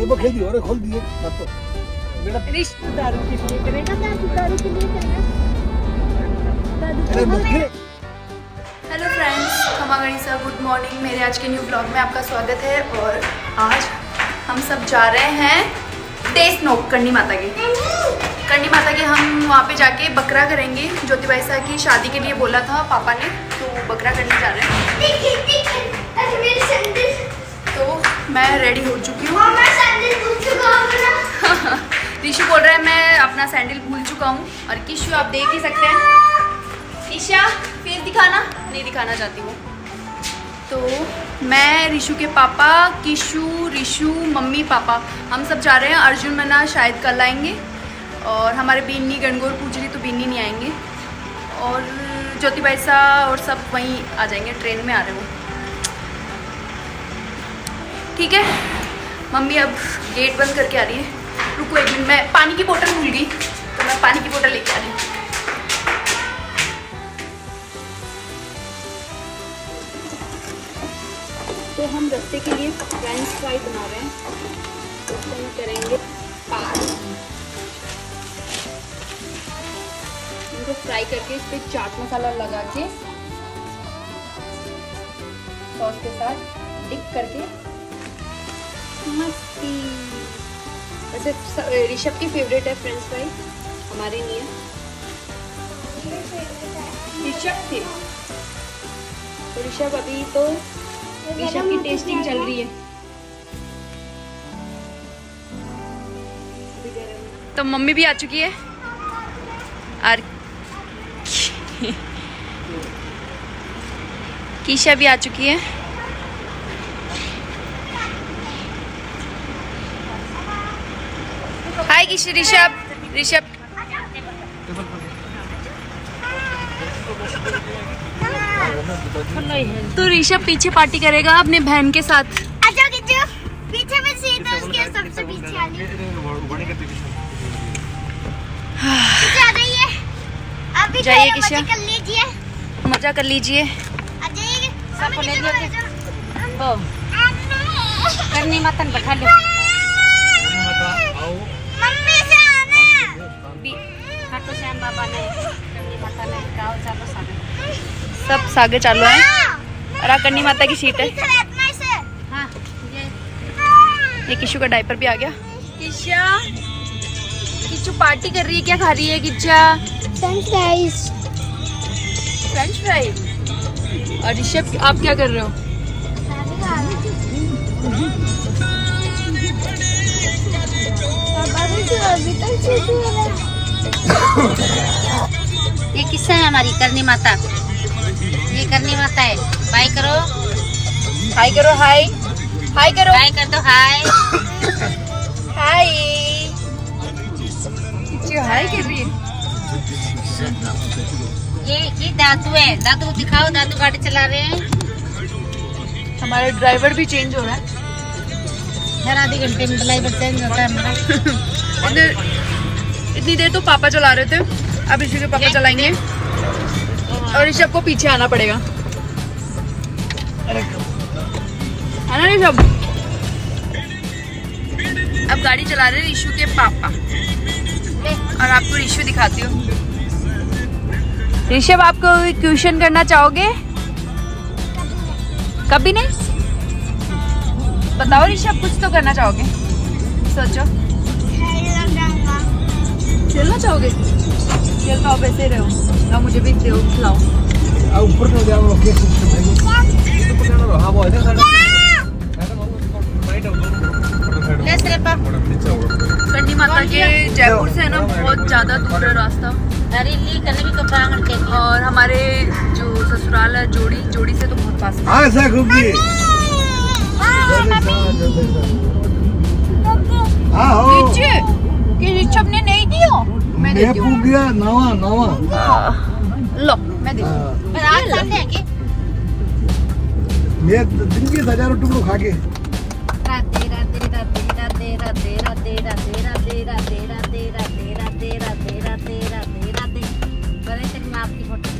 एक बार खेल दियो अरे खोल दिए। हाथ तो। बेटा के लिए करेगा दादू के लिए करेगा अरे मत खेल हेलो फ्रेंड्स खमा गणिसा गुड मॉर्निंग मेरे आज के न्यू ब्लॉग में आपका स्वागत है और आज हम सब जा रहे हैं डे स्नोक करनी माता के। करनी माता के हम वहाँ पे जाके बकरा करेंगे। ज्योति भाई साहब की शादी के लिए बोला था पापा ने तो बकरा करने जा रहे हैं। तो मैं रेडी हो चुकी हूँ। हूँ ऋषु बोल रहा है मैं अपना सैंडल भूल चुका हूँ। और किशु आप देख ही सकते हैं। ईशा फेस दिखाना? नहीं दिखाना चाहती हूँ। तो मैं ऋषु के पापा किशु ऋषु मम्मी पापा हम सब जा रहे हैं। अर्जुन मना शायद कल आएँगे। और हमारे बीनी गणगौर पूछ रही तो बीनी नहीं आएँगे। और ज्योति भाईसा और सब वहीं आ जाएँगे ट्रेन में आ रहे हो ठीक है? मम्मी अब गेट बंद करके आ रही है। रुको एक मिनट, मैं पानी की बोतल भूल गई तो मैं पानी की बोतल लेके आ रही हूँ। तो हम रस्ते के लिए फ्रेंच फ्राई बना रहे हैं। उसको हम करेंगे इनको फ्राई करके इस पर चाट मसाला लगा के सॉस के साथ डिप करके मस्ती वैसे ऋषभ की फेवरेट है फ्रेंच फ्राई हमारे नहीं है। ऋषभ के तो ऋषभ अभी तो ऋषभ की टेस्टिंग चल रही है। तो मम्मी भी आ चुकी है। और कीशा भी आ चुकी है। हाय किश ऋषभ ऋषभ। तो ऋषभ पीछे पार्टी करेगा अपने बहन के साथ। अच्छा पीछे में सीट है उसके सबसे पीछे वाली अभी जाइए। किशा। कर लीजिए। मज़ा कर लीजिए। करनी मतन बैठा लो। सब सागे चालू है? और आ करनी माता की सीट है? हाँ ये। ये किशु का डायपर भी आ गया। किशा किचू पार्टी कर रही है क्या? खा रही है Kichcha thanks guys French fry और ऋषभ आप क्या कर रहे हो? अभी तक छूटू ये किस्सा है हमारी करनी माता। ये करनी माता है। बाय करो। हाय करो हाय हाय करो। बाय कर दो हाय हाय हाय कर रही है ये ये दादू है। दादू दिखाओ दादू गाड़ी चला रहे हैं। हमारा ड्राइवर भी चेंज हो रहा है। हर आधे घंटे में ड्राइवर चेंज होता है हमारा। इतने- देर तो पापा चला रहे थे। अब ऋषि के पापा चलाएँगे। और ऋषभ को पीछे आना पड़ेगा। है ना ऋषभ अब गाड़ी चला रहे ऋषु के पापा। और आपको ऋषु दिखाती हूँ। ऋषभ आपको ट्यूशन करना चाहोगे? कभी नहीं? बताओ ऋषभ कुछ तो करना चाहोगे। सोचो। खेलना चाहोगे? खेल पाओ पैसे रहे। हो ना मुझे भी दे खिलाओ। ऊपर तो जाओ हाँ वो ऐसा चंडी माता के जयपुर से है ना बहुत ज़्यादा दूर है रास्ता। और हमारे जो ससुराल है जोड़ी जोड़ी से तो बहुत पास है। नीचे! अपने नहीं मैं मैं देती हूँ गया नवा नवा लो मैं देती हूँ पर आके मैं दिन के हज़ारों टुकड़ों खा के राधे राधे राधे राधे राधे राधे राधे राधे राधे राधे राधे राधे राधे राधे राधे तेरी माँ फ़ोटो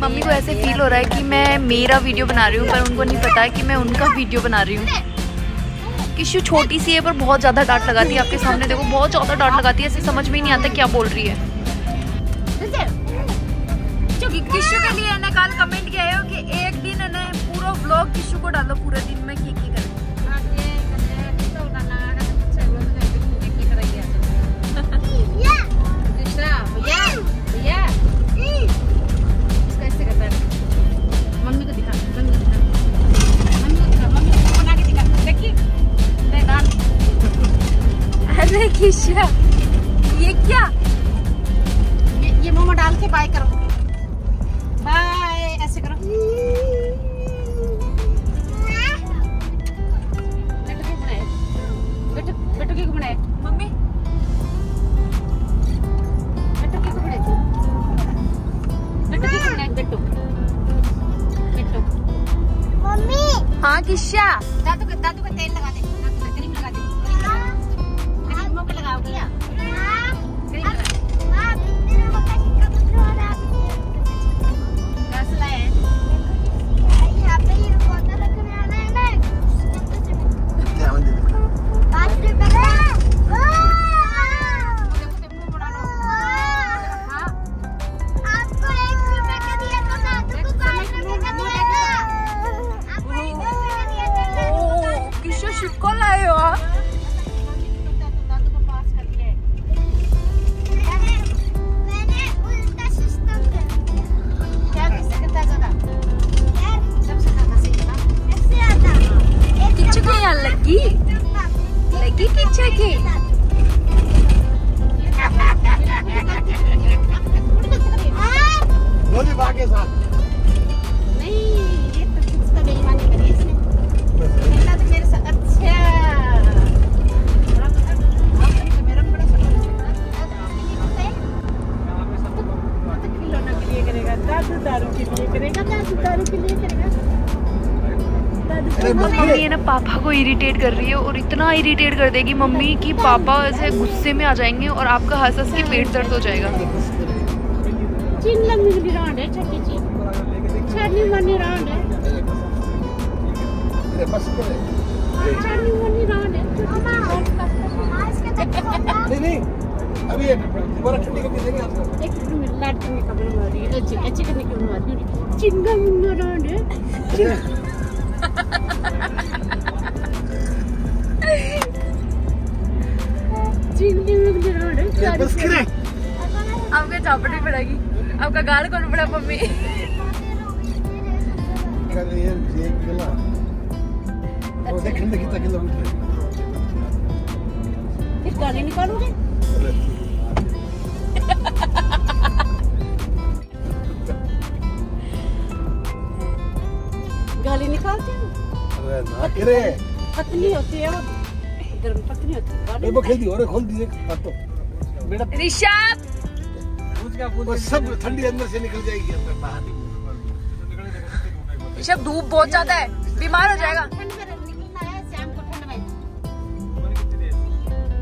मम्मी को ऐसे फील हो रहा है कि मैं मेरा वीडियो बना रही हूँ पर उनको नहीं पता है कि मैं उनका वीडियो बना रही हूँ किशु छोटी सी है पर बहुत ज़्यादा डांट लगाती है आपके सामने देखो बहुत ज़्यादा डांट लगाती है ऐसे समझ में ही नहीं आता क्या बोल रही है क्योंकि किशु के लिए ने कल कमेंट किया है कि एक दिन ने पूरा व्लॉग किशु को डालो पूरे दिन में की की करे मम्मी अरे ये क्या? ये ये मोमो डाल के बाय करो। बाय ऐसे करो। बेटू की बनाए? बेटू बेटू की को बनाए? मम्मी? बेटू की को बनाए बेटू की को बनाए? बेटू बेटू मम्मी। हाँ किशा दादू का दादू का तेल लगा इरिटेट कर रही है और इतना इरिटेट कर देगी मम्मी कि पापा ऐसे गुस्से में आ जाएँगे और आपका हंस हंस के पेट दर्द हो जाएगा। है है। है का होगा नहीं नहीं। अभी ये दोबारा ठंडी कभी देंगे आपको। एक मिनट लाड में कपड़े मारी है अच्छी अच्छी करने की मारी है चिंगा मुन्ना रांड है। बस करे आपके चापटी पड़ेगी? आपका गाड़ कौन पड़ा मम्मी? कर ये ये किला वो देखने कितना किलोमीटर फिर गाली निकालोगे? गाली निकालते हो। अरे ना करे। पतली होती है वो गर्म पतली होती है। वो खेल दी और खोल दी हाथ। तो ऋषभ! वो सब ठंडी अंदर से निकल जाएगी अंदर बाहर। ऋषभ धूप बहुत ज़्यादा है बीमार हो जाएगा। ठंड में निकलना है शाम को ठंड में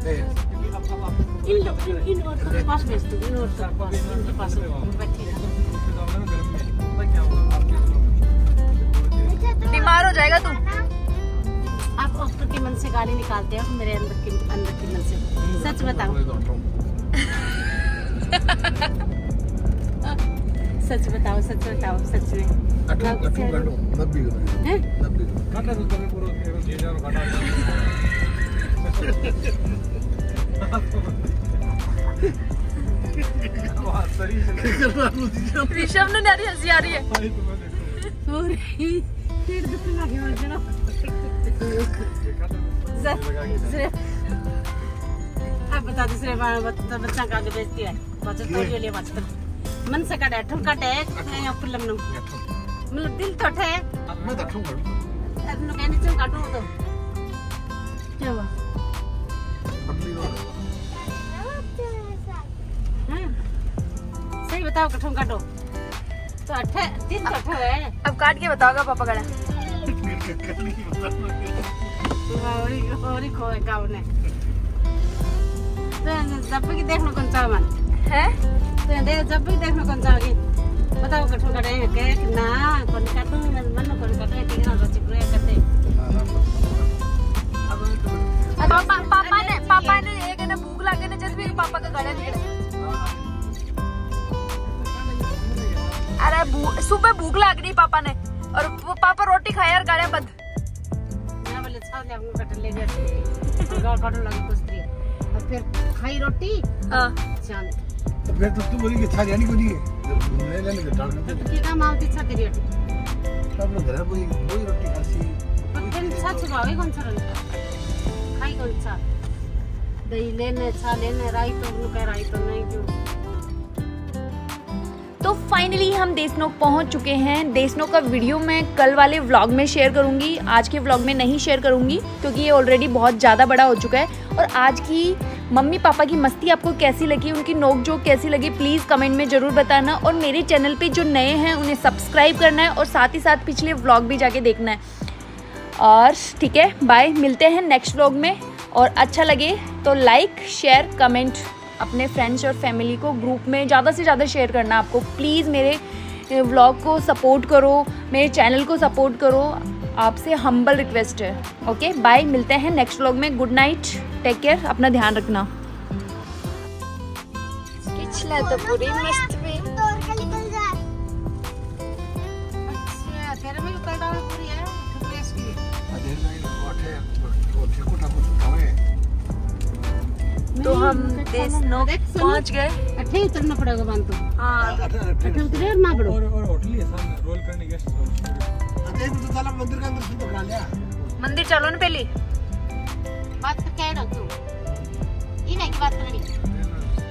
नहीं, इन लोग इन इन औरतों के पास भेज दो इन औरतों के पास इनके पास बैठे बीमार हो जाएगा तू। आप औरतों के मन से गाली निकालते हो मेरे अंदर के अंदर के मन से। सच बताओ सच बताओ सच बताओ सच में। हैं? ऋषभ ने नारी हँसी आ रही है। और पेट दुखने लगे मुझे ना। अब बता दो सिर्फ़ बच्चा बच्चा का आगे बेचती है? बचत तो ये ले बचत मन से काटे ठुम काटे या कुल्लम नु। मतलब दिल तो ठे। मैं तो अटू काटू अब नु कहने चल काटू तो क्या हुआ? हाँ? सही बताओ कठम काटो। तो अठे दिल तो अठे है। अब काट के बताओगा पापा गला और और खोए गाँव ने। तो जब भी देखना कौन सा मन है दे जब भी देखना कौन होगी बताओ कठोर कटे के ना कौन काटू मन मन कौन काटे के ना बच्चे पूरे करते पापा पापा ने पापा ने एक ने भूख लगे ने जब भी पापा का गला निकले अरे सुबह भूख लग रही पापा ने और वो पापा रोटी खाए और गाड़ियाँ बंद मैं ले गया फिर खाई रोटी हाँ चाँद तो फिर तो तू बोली कि था जानी को नहीं ले लेने के टाल तो की का माल पीछा करी रोटी। सब लोग घर वही वही रोटी खासी। फिर छा छुपावे कौन सा रोटी? खाई कौन सा? दही लेने छा लेने राई तो उनको कह राई तो नहीं क्यों तो फाइनली हम देशनोक पहुँच चुके हैं। देशनोक का वीडियो मैं कल वाले व्लॉग में शेयर करूँगी। आज के व्लॉग में नहीं शेयर करूँगी, क्योंकि ये ऑलरेडी बहुत ज़्यादा बड़ा हो चुका है। और आज की मम्मी पापा की मस्ती आपको कैसी लगी, उनकी नोक जोक कैसी लगी प्लीज़ कमेंट में ज़रूर बताना। और मेरे चैनल पे जो नए हैं, उन्हें सब्सक्राइब करना है और साथ ही साथ पिछले व्लॉग भी जाके देखना है। और ठीक है बाय मिलते हैं नेक्स्ट व्लॉग में। और अच्छा लगे तो लाइक शेयर कमेंट अपने फ्रेंड्स और फैमिली को ग्रुप में ज़्यादा से ज़्यादा शेयर करना आपको। प्लीज़ मेरे व्लॉग को सपोर्ट करो मेरे चैनल को सपोर्ट करो। आपसे हम्बल रिक्वेस्ट है ओके बाय मिलते हैं नेक्स्ट व्लॉग में। गुड नाइट टेक केयर अपना ध्यान रखना। पिछला तो पूरी मस्त में तो हम पहुँच गए। अठे उतरना पड़ेगा मान तो। हाँ अठे उतरे और ना पड़ो। और और होटल ही है सामने रोल करने के अठे तो चला मंदिर का अंदर से तो खा लिया। मंदिर चलो ना पहले। बात तो कह रहा तू। ये नहीं की बात करनी